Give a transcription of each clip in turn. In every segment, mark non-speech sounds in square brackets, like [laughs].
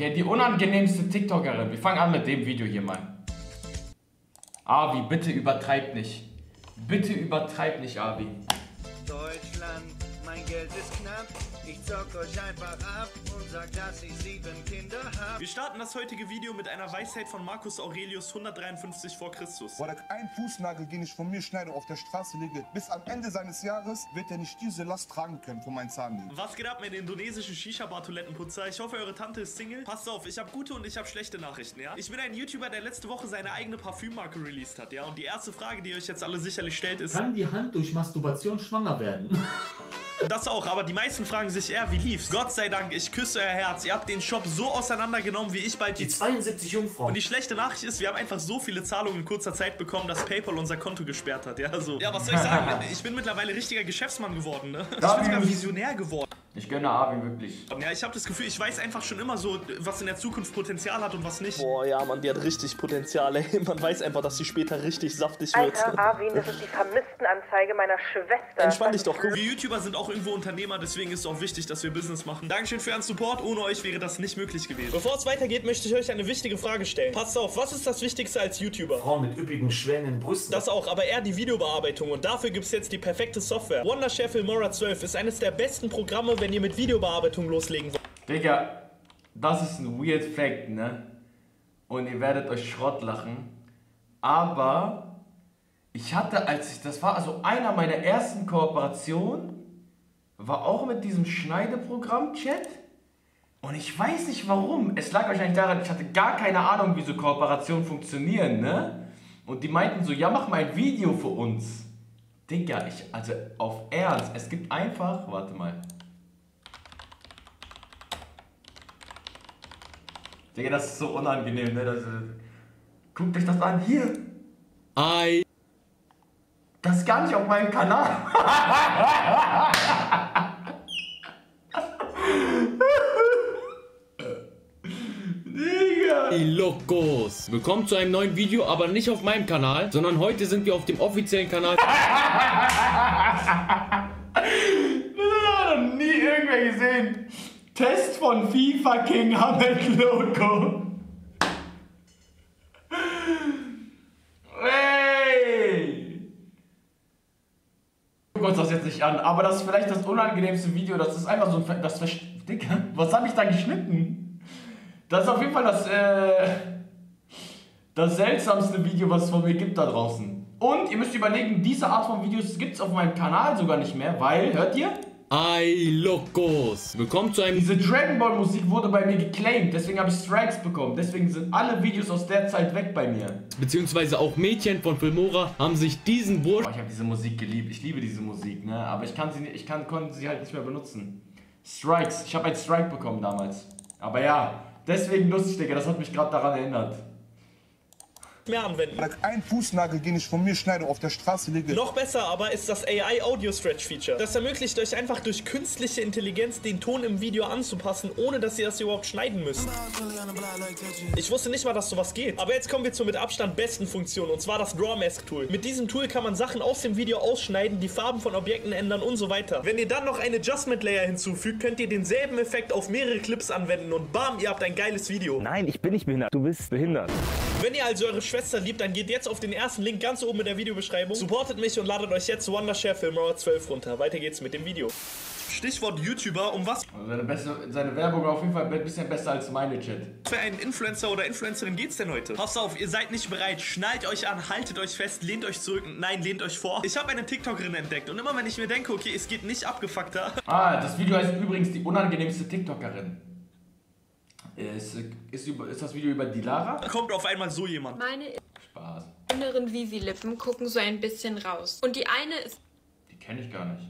Okay, die unangenehmste TikTokerin. Wir fangen an mit dem Video hier mal. Avi, bitte übertreib nicht. Bitte übertreib nicht, Avi. Deutschland, mein Geld ist knapp. Ich zock euch einfach ab und sag, dass ich sieben Kinder hab. Wir starten das heutige Video mit einer Weisheit von Marcus Aurelius 153 vor Christus. Er ein Fußnagel, den ich von mir schneide, auf der Straße lege, bis am Ende seines Jahres wird er nicht diese Last tragen können von meinen Zahnlegen. Was geht ab, meine indonesischen Shisha-Bar-Toilettenputzer? Ich hoffe, eure Tante ist Single. Passt auf, ich habe gute und ich habe schlechte Nachrichten, ja? Ich bin ein YouTuber, der letzte Woche seine eigene Parfümmarke released hat, ja? Und die erste Frage, die ihr euch jetzt alle sicherlich stellt, ist... Kann die Hand durch Masturbation schwanger werden? [laughs] Das auch, aber die meisten fragen sich eher, wie lief's? Gott sei Dank, ich küsse euer Herz. Ihr habt den Shop so auseinandergenommen, wie ich bald Die die... 72 Jungfrauen. Und die schlechte Nachricht ist, wir haben einfach so viele Zahlungen in kurzer Zeit bekommen, dass PayPal unser Konto gesperrt hat. Ja, so. Ja, was soll ich sagen? [laughs] Ich bin mittlerweile richtiger Geschäftsmann geworden, ne? Ich bin sogar Visionär geworden. Ich gönne Avi wirklich. Ja, ich habe das Gefühl, ich weiß einfach schon immer so, was in der Zukunft Potenzial hat und was nicht. Boah, ja, Mann, die hat richtig Potenzial, ey. [laughs] Man weiß einfach, dass sie später richtig saftig wird. Alter, Arvin, das ist die Vermisstenanzeige meiner Schwester. Entspann dich doch, guck. Wir YouTuber sind auch irgendwo Unternehmer, deswegen ist es auch wichtig, dass wir Business machen. Dankeschön für euren Support, ohne euch wäre das nicht möglich gewesen. Bevor es weitergeht, möchte ich euch eine wichtige Frage stellen. Passt auf, was ist das Wichtigste als YouTuber? Frauen mit üppigen, schwellenden Brüsten. Das auch, aber eher die Videobearbeitung und dafür gibt es jetzt die perfekte Software. Wonderchef Filmora 12 ist eines der besten Programme, wenn ihr mit Videobearbeitung loslegen wollt. Digga, das ist ein weird Fact, ne? Und ihr werdet euch Schrott lachen. Aber ich hatte, als ich, das war also einer meiner ersten Kooperationen, war auch mit diesem Schneideprogramm Chat. Und ich weiß nicht warum. Es lag wahrscheinlich daran, ich hatte gar keine Ahnung, wie so Kooperationen funktionieren, ne? Und die meinten so, ja, mach mal ein Video für uns. Digga, ich, also auf Ernst, es gibt einfach, warte mal. Digga, das ist so unangenehm, ne? Das, äh, guckt euch das an, hier. Ei. Das ist gar nicht auf meinem Kanal. Digga. Ey, Locos. Willkommen zu einem neuen Video, aber nicht auf meinem Kanal, sondern heute sind wir auf dem offiziellen Kanal. [laughs] Das hat noch nie irgendwer gesehen. Test von FIFA King Hamid Loco. Hey! Guck uns das jetzt nicht an, aber das ist vielleicht das unangenehmste Video. Das ist einfach so ein. Das Ver Digga, was habe ich da geschnitten? Das ist auf jeden Fall das. Äh, das seltsamste Video, was es von mir gibt da draußen. Und ihr müsst überlegen, diese Art von Videos gibt es auf meinem Kanal sogar nicht mehr, weil, hört ihr? Ei, Locos. Willkommen zu einem... Diese Dragon Ball Musik wurde bei mir geclaimed, deswegen habe ich Strikes bekommen. Deswegen sind alle Videos aus der Zeit weg bei mir. Beziehungsweise auch Mädchen von Filmora haben sich diesen Bursch... Boah, ich habe diese Musik geliebt. Ich liebe diese Musik, ne? Aber ich kann sie nicht, ich kann, konnte sie halt nicht mehr benutzen. Strikes. Ich habe einen Strike bekommen damals. Aber ja, deswegen lustig, Digga. Das hat mich gerade daran erinnert. Mehr anwenden. Weil ein Fußnagel, den ich von mir schneide, auf der Straße lege, Noch besser aber ist das AI Audio Stretch Feature. Das ermöglicht euch einfach durch künstliche Intelligenz den Ton im Video anzupassen, ohne dass ihr das überhaupt schneiden müsst. Ich wusste nicht mal, dass sowas geht. Aber jetzt kommen wir zur mit Abstand besten Funktion und zwar das Draw Mask Tool. Mit diesem Tool kann man Sachen aus dem Video ausschneiden, die Farben von Objekten ändern und so weiter. Wenn ihr dann noch ein Adjustment Layer hinzufügt, könnt ihr denselben Effekt auf mehrere Clips anwenden und bam, ihr habt ein geiles Video. Nein, ich bin nicht behindert. Du bist behindert. Wenn ihr also eure Schwester liebt, dann geht jetzt auf den ersten Link ganz oben in der Videobeschreibung. Supportet mich und ladet euch jetzt Wondershare Filmora 12 runter. Weiter geht's mit dem Video. Stichwort YouTuber, um was Also seine, beste, seine Werbung war auf jeden Fall ein bisschen besser als meine Chat. für einen Influencer oder Influencerin geht's denn heute? Passt auf, ihr seid nicht bereit. Schnallt euch an, haltet euch fest, lehnt euch zurück. Nein, lehnt euch vor. Ich habe eine TikTokerin entdeckt und immer wenn ich mir denke, okay, es geht nicht abgefuckter, Ah, das Video heißt übrigens die unangenehmste TikTokerin. Ist, ist, über- ist das Video über Dilara? kommt auf einmal so jemand. Meine Spaß. inneren Vivi-Lippen gucken so ein bisschen raus. Und die eine ist Die kenne ich gar nicht.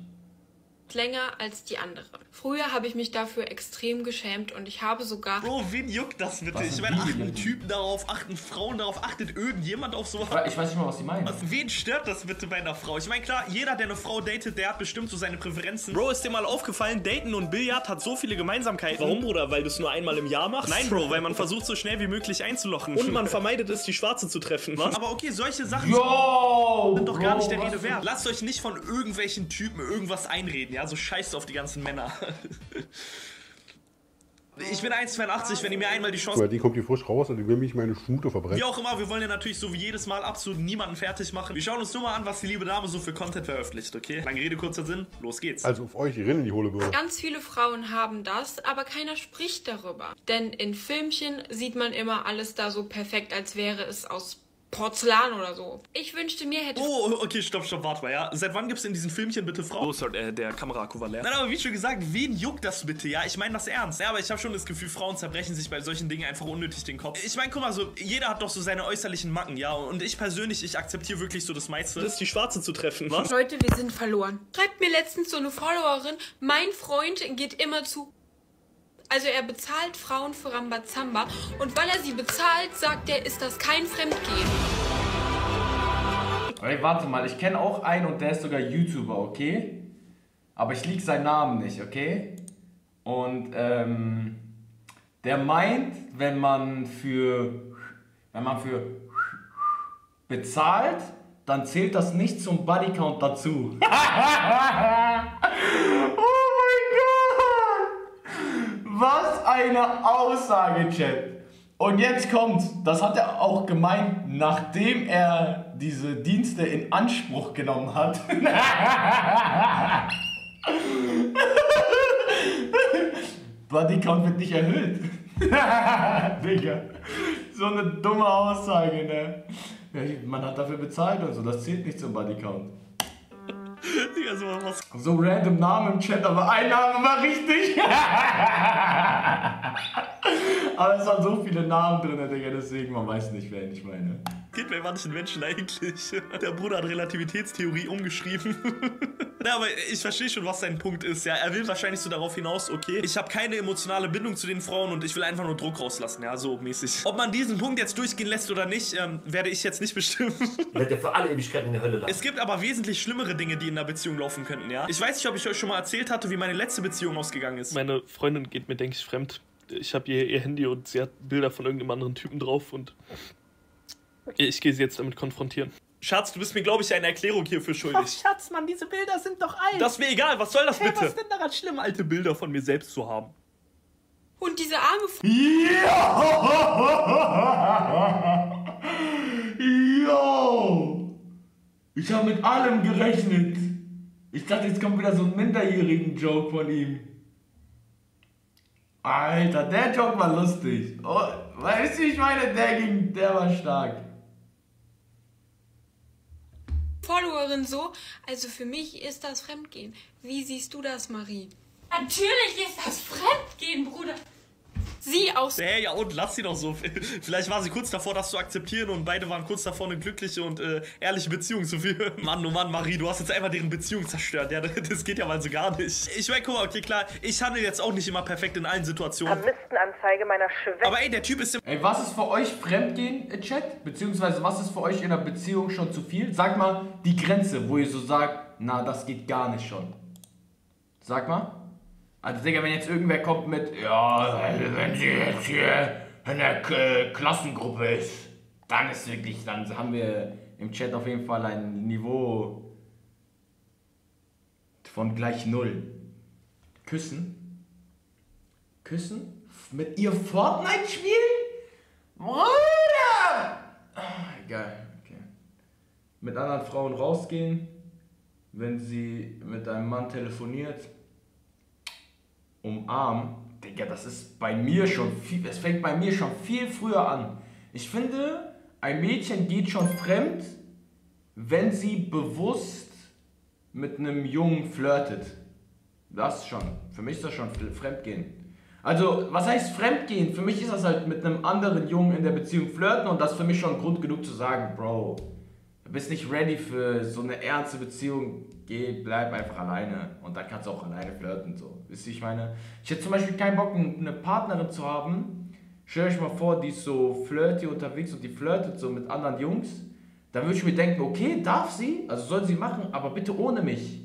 Länger als die andere. Früher habe ich mich dafür extrem geschämt und ich habe sogar Bro, wen juckt das bitte? Was Ich meine, achten denn? Typen darauf, achten Frauen darauf, achtet irgendjemand auf sowas? Ich weiß- Ich weiß nicht mal, was sie meinen. Was, wen stört das bitte bei einer Frau? Ich meine, klar, jeder, der eine Frau datet, der hat bestimmt so seine Präferenzen. Bro, ist dir mal aufgefallen, Daten und Billard hat so viele Gemeinsamkeiten. Warum, Bruder? Weil du es nur einmal im Jahr machst? Nein, Bro, weil man versucht, so schnell wie möglich einzulochen. Und man vermeidet es, die Schwarze zu treffen. Was? Aber okay, solche Sachen Yo! sind doch gar nicht der Bro, Rede wert. Lasst euch nicht von irgendwelchen Typen irgendwas einreden, ja? So scheißt auf die ganzen Männer. [laughs] Ich bin 1,82, wenn ihr mir einmal die Chance... Die kommt die frisch raus und die will mich meine Schmute verbrennen. Wie auch immer, wir wollen ja natürlich so wie jedes Mal absolut niemanden fertig machen. Wir schauen uns nur mal an, was die liebe Dame so für Content veröffentlicht, okay? Lange Rede, kurzer Sinn, los geht's. Also auf euch, ich renne in die hohle Birne. Ganz viele Frauen haben das, aber keiner spricht darüber. Denn in Filmchen sieht man immer alles da so perfekt, als wäre es aus Porzellan oder so. Ich wünschte mir hätte. Oh, okay, stopp, stopp, warte mal, ja. Seit wann gibt's in diesen Filmchen bitte Frauen? Oh, sorry, äh, der Kameraakku war leer. Nein, aber wie schon gesagt, wen juckt das bitte, ja? Ich meine das ernst. Ja, aber ich habe schon das Gefühl, Frauen zerbrechen sich bei solchen Dingen einfach unnötig den Kopf. Ich meine, guck mal, so, jeder hat doch so seine äußerlichen Macken, ja? Und ich persönlich, ich akzeptiere wirklich so das meiste. Das ist die Schwarze zu treffen, was? Leute, wir sind verloren. Schreibt mir letztens so eine Followerin, mein Freund geht immer zu also er bezahlt Frauen für Rambazamba und weil er sie bezahlt, sagt er, ist das kein Fremdgehen. Ey, warte mal, ich kenne auch einen und der ist sogar YouTuber, okay? Aber ich lieg seinen Namen nicht, okay? Und ähm, der meint, wenn man für wenn man für bezahlt, dann zählt das nicht zum Bodycount dazu. [laughs] Was eine Aussage, Chat. Und jetzt kommt, das hat er auch gemeint, nachdem er diese Dienste in Anspruch genommen hat. [laughs] Bodycount wird nicht erhöht. [laughs] Digga. So eine dumme Aussage, ne? Man hat dafür bezahlt und so, das zählt nicht zum Bodycount. Digga, so was. So random Namen im Chat, aber ein Name war richtig. [laughs] aber es waren so viele Namen drin, Digga, deswegen man weiß nicht, wer ich meine. Geht bei manchen Menschen eigentlich. [laughs] Der Bruder hat Relativitätstheorie umgeschrieben. [laughs] Na, aber ich verstehe schon, was sein Punkt ist. Ja, er will wahrscheinlich so darauf hinaus, okay, ich habe keine emotionale Bindung zu den Frauen und ich will einfach nur Druck rauslassen, ja, so mäßig. Ob man diesen Punkt jetzt durchgehen lässt oder nicht, ähm, werde ich jetzt nicht bestimmen. [laughs] Wird ja für alle Ewigkeiten in der Hölle landen. Es gibt aber wesentlich schlimmere Dinge, die in einer Beziehung laufen könnten, ja. Ich weiß nicht, ob ich euch schon mal erzählt hatte, wie meine letzte Beziehung ausgegangen ist. Meine Freundin geht mir, denke ich, fremd. Ich habe ihr, ihr Handy und sie hat Bilder von irgendeinem anderen Typen drauf und ich gehe sie jetzt damit konfrontieren. Schatz, du bist mir, glaube ich, eine Erklärung hierfür schuldig. Ach, Schatz, Mann, diese Bilder sind doch alt. Das ist mir egal, was soll das hey, bitte? Was ist denn daran schlimm, alte Bilder von mir selbst zu haben? Und diese arme F Ja! Yo! Ich habe mit allem gerechnet. Ich dachte, jetzt kommt wieder so ein minderjährigen Joke von ihm. Alter, der Joke war lustig. Oh, weißt du, ich meine, der ging, der war stark. Followerin so, also für mich ist das Fremdgehen. Wie siehst du das, Marie? Natürlich ist das Fremdgehen, Bruder. Sie auch so. Hey, ja und lass sie doch so. [laughs] Vielleicht war sie kurz davor, das zu akzeptieren und beide waren kurz davor, eine glückliche und äh, ehrliche Beziehung zu führen. [laughs] Mann, oh Mann, Marie, du hast jetzt einfach deren Beziehung zerstört. Ja, [laughs] das geht ja mal so gar nicht. Ich meine, guck mal, okay, klar, ich handle jetzt auch nicht immer perfekt in allen Situationen. Vermisstenanzeige meiner Schwester. Aber ey, der Typ ist... Ey, was ist für euch Fremdgehen, äh, Chat? Beziehungsweise, was ist für euch in einer Beziehung schon zu viel? Sag mal die Grenze, wo ihr so sagt, na, das geht gar nicht schon. Sag mal. Also, Digga, wenn jetzt irgendwer kommt mit, ja, wenn sie jetzt hier in der K Klassengruppe ist, dann ist wirklich, dann haben wir im Chat auf jeden Fall ein Niveau von gleich null. Küssen? Küssen? Mit ihr Fortnite spielen? Bruder! Ah, egal, okay. Mit anderen Frauen rausgehen, wenn sie mit einem Mann telefoniert umarmen, Digga, das ist bei mir schon viel, es fängt bei mir schon viel früher an. Ich finde, ein Mädchen geht schon fremd, wenn sie bewusst mit einem Jungen flirtet. Das schon. Für mich ist das schon Fremdgehen. Also, was heißt Fremdgehen? Für mich ist das halt mit einem anderen Jungen in der Beziehung flirten und das ist für mich schon Grund genug zu sagen, Bro, bist nicht ready für so eine ernste Beziehung, geh, bleib einfach alleine und dann kannst du auch alleine flirten, so. Wisst ihr, ich meine, ich hätte zum Beispiel keinen Bock, eine Partnerin zu haben, stell euch mal vor, die ist so flirty unterwegs und die flirtet so mit anderen Jungs, dann würde ich mir denken, okay, darf sie, also soll sie machen, aber bitte ohne mich,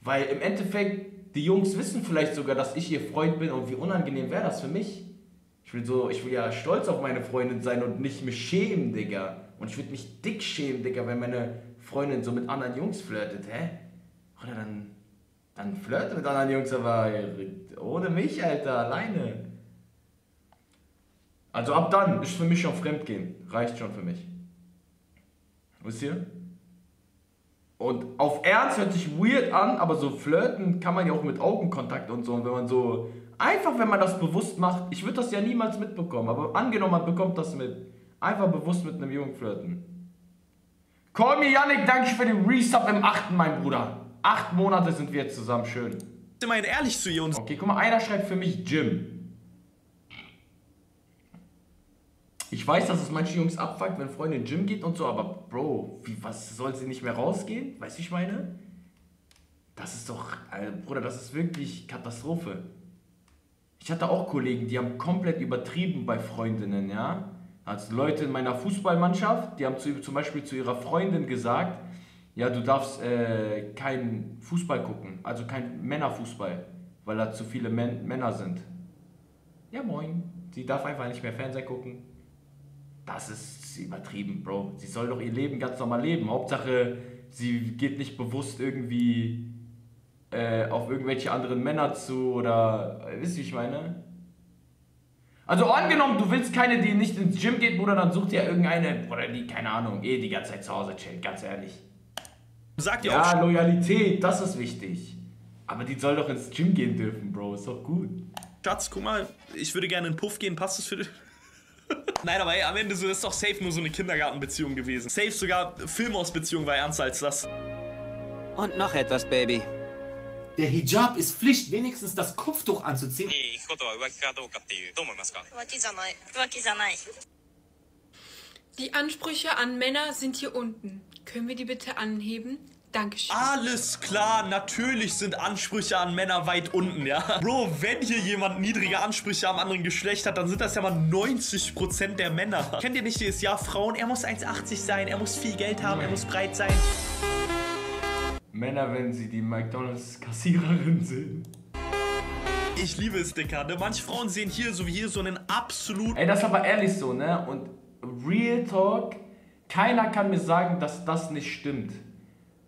weil im Endeffekt, die Jungs wissen vielleicht sogar, dass ich ihr Freund bin und wie unangenehm wäre das für mich. Ich will so, ich will ja stolz auf meine Freundin sein und nicht mich schämen, Digga. Und ich würde mich dick schämen, Digga, wenn meine Freundin so mit anderen Jungs flirtet, hä? Oder dann, dann flirte mit anderen Jungs, aber ohne mich, Alter, alleine. Also ab dann ist für mich schon Fremdgehen. Reicht schon für mich. Wisst ihr? Und auf Ernst hört sich weird an, aber so flirten kann man ja auch mit Augenkontakt und so. Und wenn man so, einfach wenn man das bewusst macht, ich würde das ja niemals mitbekommen, aber angenommen, man bekommt das mit. Einfach bewusst mit einem Jungen flirten. Call me Yannick, danke für den Resub im achten, mein Bruder. Acht Monate sind wir jetzt zusammen, schön. Immerhin ehrlich zu ihr und Okay, guck mal, einer schreibt für mich Jim. Ich weiß, dass es manche Jungs abfuckt, wenn Freundin in den Gym geht und so, aber Bro, wie, was soll sie nicht mehr rausgehen? Weißt du, ich meine? Das ist doch, äh, Bruder, das ist wirklich Katastrophe. Ich hatte auch Kollegen, die haben komplett übertrieben bei Freundinnen, ja. Also Leute in meiner Fußballmannschaft, die haben zu, zum Beispiel zu ihrer Freundin gesagt, ja, du darfst äh, keinen Fußball gucken, also kein Männerfußball, weil da zu viele Män Männer sind. Ja, moin. Sie darf einfach nicht mehr Fernsehen gucken. Das ist übertrieben, Bro. Sie soll doch ihr Leben ganz normal leben. Hauptsache, sie geht nicht bewusst irgendwie äh, auf irgendwelche anderen Männer zu oder. Äh, wisst ihr, wie ich meine? Also angenommen, du willst keine, die nicht ins Gym geht, Bruder, dann such dir irgendeine, oder die, keine Ahnung, eh die ganze Zeit zu Hause chillt, ganz ehrlich. sagt ihr auch Ja, Loyalität, das ist wichtig. Aber die soll doch ins Gym gehen dürfen, Bro, ist doch gut. Schatz, guck mal, ich würde gerne in den Puff gehen, passt das für dich? [laughs] Nein, aber ey, am Ende so ist doch safe nur so eine Kindergartenbeziehung gewesen. Safe sogar Filmausbeziehung war ernster als das. Und noch etwas, Baby. Der Hijab ist Pflicht, wenigstens das Kopftuch anzuziehen. Die Ansprüche an Männer sind hier unten. Können wir die bitte anheben? Dankeschön. Alles klar, natürlich sind Ansprüche an Männer weit unten, ja. Bro, wenn hier jemand niedrige Ansprüche am anderen Geschlecht hat, dann sind das ja mal 90% der Männer. Kennt ihr nicht dieses Jahr Frauen? Er muss 1,80 sein, er muss viel Geld haben, er muss breit sein. Männer, wenn sie die McDonalds-Kassiererin sind. Ich liebe es, Dicker. Ne? Manche Frauen sehen hier so wie hier so einen absolut. Ey, das ist aber ehrlich so, ne? Und Real Talk, keiner kann mir sagen, dass das nicht stimmt.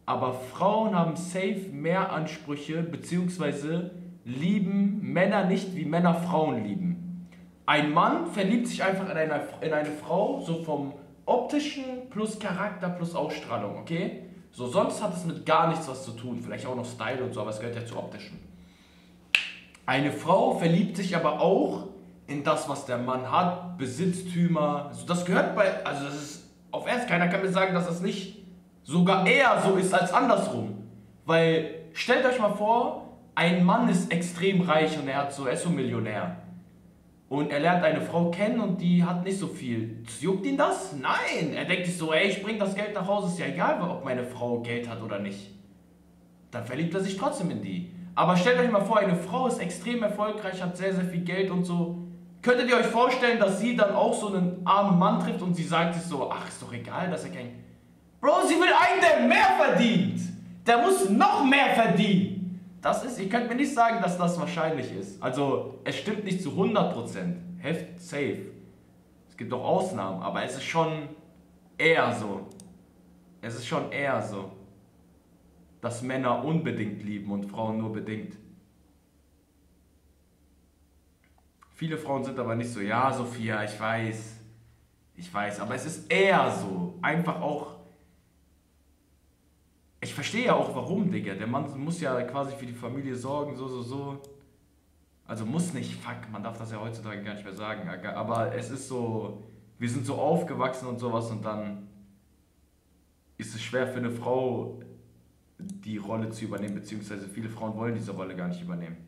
Aber Frauen haben safe mehr Ansprüche, beziehungsweise lieben Männer nicht, wie Männer Frauen lieben. Ein Mann verliebt sich einfach in eine, in eine Frau, so vom optischen plus Charakter plus Ausstrahlung, okay? So, sonst hat es mit gar nichts was zu tun. Vielleicht auch noch Style und so, aber es gehört ja zu optischen. Eine Frau verliebt sich aber auch in das, was der Mann hat, Besitztümer. Also das gehört bei, also das ist auf Ernst, keiner kann mir sagen, dass das nicht sogar eher so ist als andersrum. Weil stellt euch mal vor, ein Mann ist extrem reich und er hat so, er ist so Millionär. Und er lernt eine Frau kennen und die hat nicht so viel. Juckt ihn das? Nein! Er denkt sich so, ey, ich bring das Geld nach Hause, ist ja egal, ob meine Frau Geld hat oder nicht. Dann verliebt er sich trotzdem in die. Aber stellt euch mal vor, eine Frau ist extrem erfolgreich, hat sehr, sehr viel Geld und so. Könntet ihr euch vorstellen, dass sie dann auch so einen armen Mann trifft und sie sagt sich so, ach, ist doch egal, dass er kein... Bro, sie will einen, der mehr verdient. Der muss noch mehr verdienen. Das ist, ihr könnt mir nicht sagen, dass das wahrscheinlich ist. Also, es stimmt nicht zu 100%. Heft safe. Es gibt auch Ausnahmen, aber es ist schon eher so. Es ist schon eher so, dass Männer unbedingt lieben und Frauen nur bedingt. Viele Frauen sind aber nicht so, ja, Sophia, ich weiß. Ich weiß, aber es ist eher so. Einfach auch. Ich verstehe ja auch warum, Digga. Der Mann muss ja quasi für die Familie sorgen, so, so, so. Also muss nicht, fuck, man darf das ja heutzutage gar nicht mehr sagen. Aber es ist so, wir sind so aufgewachsen und sowas und dann ist es schwer für eine Frau, die Rolle zu übernehmen, beziehungsweise viele Frauen wollen diese Rolle gar nicht übernehmen.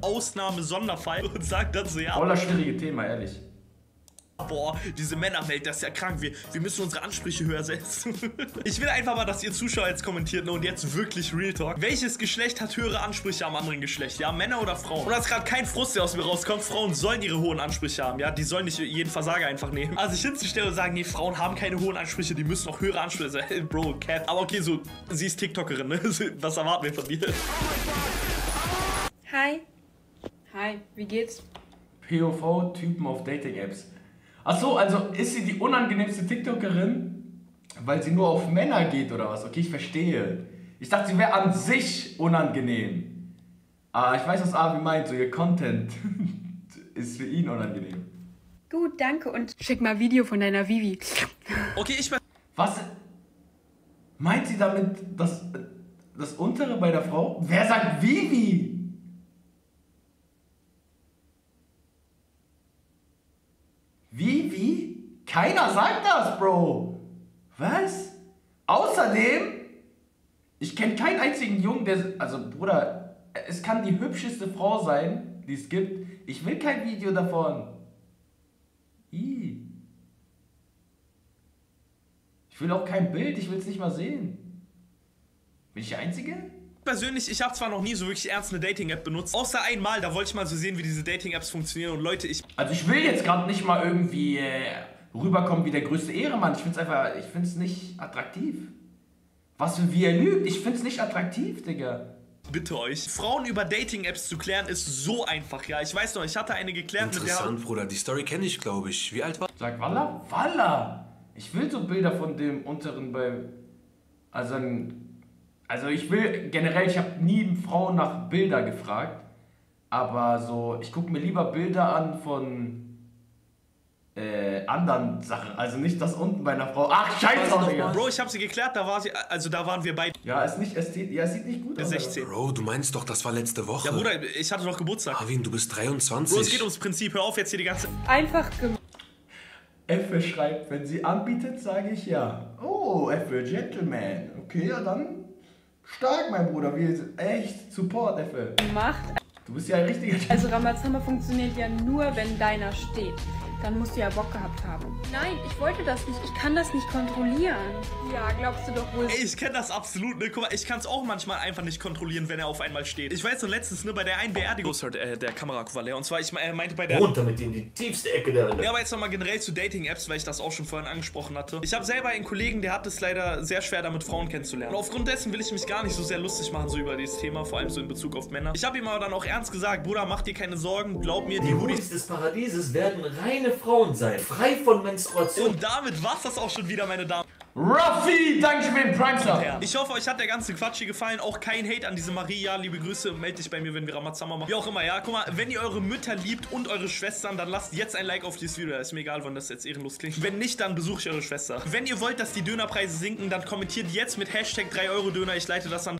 Ausnahme-Sonderfall und sagt dann so, ja. Voller schwierige Thema, ehrlich. Boah, diese Männerwelt, das ist ja krank. Wir, wir müssen unsere Ansprüche höher setzen. [laughs] ich will einfach mal, dass ihr Zuschauer jetzt kommentiert ne, und jetzt wirklich Real Talk. Welches Geschlecht hat höhere Ansprüche am anderen Geschlecht? Ja, Männer oder Frauen? Und das ist gerade kein Frust, der aus mir rauskommt. Frauen sollen ihre hohen Ansprüche haben, ja? Die sollen nicht jeden Versager einfach nehmen. Also sich hinzustellen und sagen, nee, Frauen haben keine hohen Ansprüche, die müssen auch höhere Ansprüche sein. [laughs] Bro, Cat. Aber okay, so, sie ist TikTokerin, ne? [laughs] Was erwarten wir von dir? Hi. Hi, wie geht's? POV-Typen auf Dating-Apps. Achso, also ist sie die unangenehmste TikTokerin, weil sie nur auf Männer geht oder was? Okay, ich verstehe. Ich dachte, sie wäre an sich unangenehm. Ah, ich weiß, was Avi meint, so ihr Content [laughs] ist für ihn unangenehm. Gut, danke und schick mal Video von deiner Vivi. Okay, ich. Was? Meint sie damit das, das untere bei der Frau? Wer sagt Vivi? Vivi? Keiner sagt das, Bro. Was? Außerdem, ich kenne keinen einzigen Jungen, der. Also, Bruder, es kann die hübscheste Frau sein, die es gibt. Ich will kein Video davon. Ih. Ich will auch kein Bild, ich will es nicht mal sehen. Bin ich der Einzige? Persönlich, ich habe zwar noch nie so wirklich ernst eine Dating-App benutzt, außer einmal, da wollte ich mal so sehen, wie diese Dating-Apps funktionieren. Und Leute, ich. Also ich will jetzt gerade nicht mal irgendwie äh, rüberkommen wie der größte Ehremann. Ich finde es einfach, ich finde es nicht attraktiv. Was für wie er lügt, ich finde es nicht attraktiv, Digga. Bitte euch. Frauen über Dating-Apps zu klären ist so einfach, ja. Ich weiß noch, ich hatte eine geklärt mit der. Interessant, Bruder. Die Story kenne ich, glaube ich. Wie alt war Sag Walla? Walla! Ich will so Bilder von dem unteren bei. Also, ein- also ich will generell, ich habe nie Frauen nach Bilder gefragt. Aber so, ich gucke mir lieber Bilder an von äh, anderen Sachen. Also nicht das unten bei einer Frau. Ach, scheiße, Digga. Bro, ich habe sie geklärt, da war sie, also da waren wir beide. Ja, ist nicht, es sieht, ja, es sieht nicht gut aus. 16. Bro, du meinst doch, das war letzte Woche. Ja, Bruder, ich hatte doch Geburtstag. Marvin, du bist 23. Bro, es geht ums Prinzip. Hör auf jetzt hier die ganze. Einfach ge Effe schreibt, wenn sie anbietet, sage ich ja. Oh, Effe, Gentleman. Okay, ja dann stark, mein Bruder. Wir sind echt Support, Effe. gemacht. Du bist ja ein richtiger... Also Rambazamba funktioniert ja nur, wenn deiner steht. Dann musst du ja Bock gehabt haben. Nein, ich wollte das nicht. Ich kann das nicht kontrollieren. Ja, glaubst du doch wohl. Ey, ich kenne das absolut, ne? Guck mal, ich kann es auch manchmal einfach nicht kontrollieren, wenn er auf einmal steht. Ich weiß so letztens, ne, bei der einen Beerdigung, äh, der Kamerakuvalär. Und zwar, ich er meinte bei der. Runter mit in die tiefste Ecke der Hölle. Ja, aber jetzt nochmal generell zu Dating-Apps, weil ich das auch schon vorhin angesprochen hatte. Ich habe selber einen Kollegen, der hat es leider sehr schwer damit, Frauen kennenzulernen. Und aufgrund dessen will ich mich gar nicht so sehr lustig machen, so über dieses Thema, vor allem so in Bezug auf Männer. Ich habe ihm aber dann auch ernst gesagt, Bruder, mach dir keine Sorgen, glaub mir, die Die. Hoodies des Paradieses werden reine Frauen sein, frei von Menstruation. Und damit war's das auch schon wieder, meine Damen. Ruffy, danke für den Prime Sub. Ich hoffe, euch hat der ganze Quatsch hier gefallen. Auch kein Hate an diese Maria. Liebe Grüße. Meld dich bei mir, wenn wir Ramazamba machen. Wie auch immer, ja. Guck mal, wenn ihr eure Mütter liebt und eure Schwestern, dann lasst jetzt ein Like auf dieses Video. Ist mir egal, wann das jetzt ehrenlos klingt. Wenn nicht, dann besuche ich eure Schwester. Wenn ihr wollt, dass die Dönerpreise sinken, dann kommentiert jetzt mit Hashtag 3-Euro-Döner. Ich leite das an.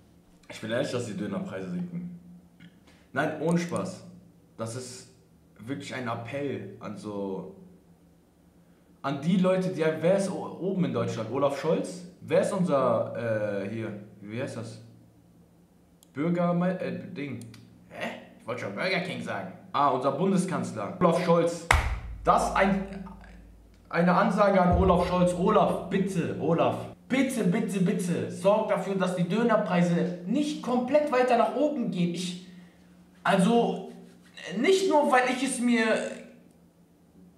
Ich will ehrlich, dass die Dönerpreise sinken. Nein, ohne Spaß. Das ist wirklich ein Appell an so... An die Leute, die... Wer ist oben in Deutschland? Olaf Scholz? Wer ist unser... Äh, hier... Wie heißt das? Bürger... Äh, Ding. Hä? Ich wollte schon Burger King sagen. Ah, unser Bundeskanzler. Olaf Scholz. Das ein... Eine Ansage an Olaf Scholz. Olaf, bitte, Olaf. Bitte, bitte, bitte. Sorg dafür, dass die Dönerpreise nicht komplett weiter nach oben gehen. Ich... Also... Nicht nur, weil ich es mir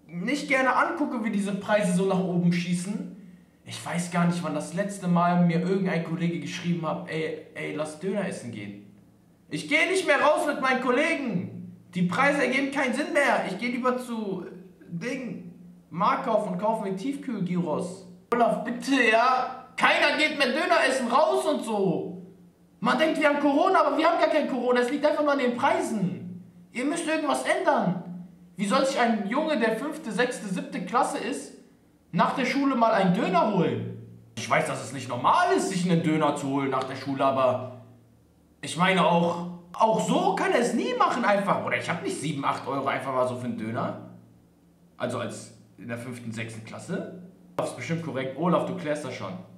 nicht gerne angucke, wie diese Preise so nach oben schießen. Ich weiß gar nicht, wann das letzte Mal mir irgendein Kollege geschrieben hat, ey, ey, lass Döner essen gehen. Ich gehe nicht mehr raus mit meinen Kollegen. Die Preise ergeben keinen Sinn mehr. Ich gehe lieber zu Ding, Markauf und kaufe mir Tiefkühl-Gyros. Olaf, bitte, ja? Keiner geht mehr Döner essen raus und so. Man denkt, wir haben Corona, aber wir haben gar kein Corona. Es liegt einfach nur an den Preisen. Ihr müsst irgendwas ändern. Wie soll sich ein Junge, der fünfte, sechste, siebte Klasse ist, nach der Schule mal einen Döner holen? Ich weiß, dass es nicht normal ist, sich einen Döner zu holen nach der Schule, aber ich meine auch, auch so kann er es nie machen einfach. Oder ich habe nicht 7, 8 Euro einfach mal so für einen Döner. Also als in der fünften, sechsten Klasse. Das ist bestimmt korrekt. Olaf, du klärst das schon.